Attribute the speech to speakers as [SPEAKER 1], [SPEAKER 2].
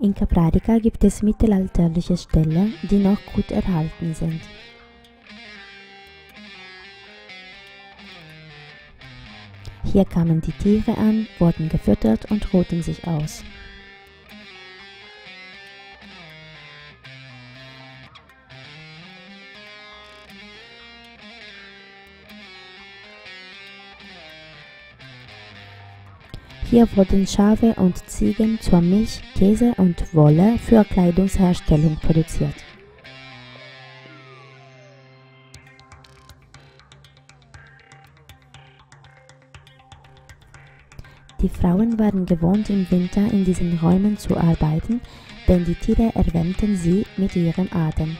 [SPEAKER 1] In Caprarica gibt es mittelalterliche Ställe, die noch gut erhalten sind. Hier kamen die Tiere an, wurden gefüttert und ruhten sich aus. Hier wurden Schafe und Ziegen zur Milch, Käse und Wolle für Kleidungsherstellung produziert. Die Frauen waren gewohnt, im Winter in diesen Räumen zu arbeiten, denn die Tiere erwärmten sie mit ihrem Atem.